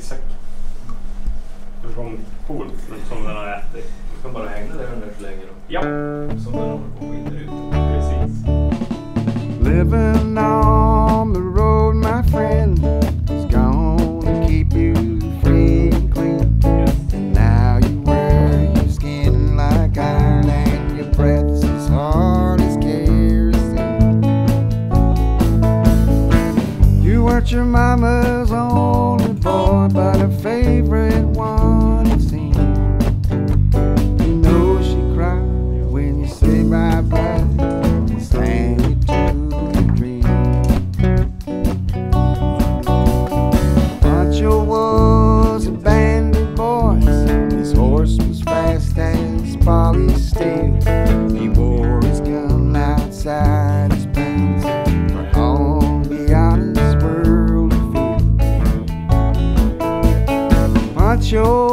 ryggsäck. En rompool som den har ätit. Du kan bara hänga där under så länge då. Ja. Som den håller på och ut. Precis. Living your mama's only boy, but a favorite. Show.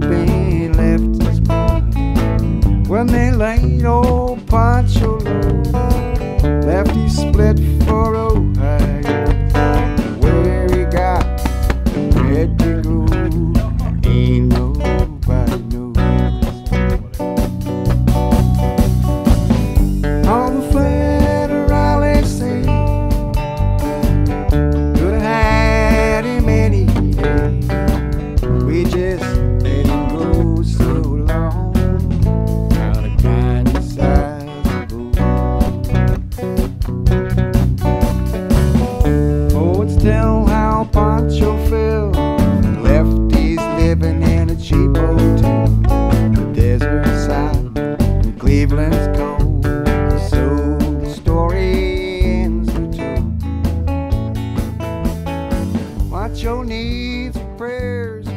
been left us born when they lay prayers.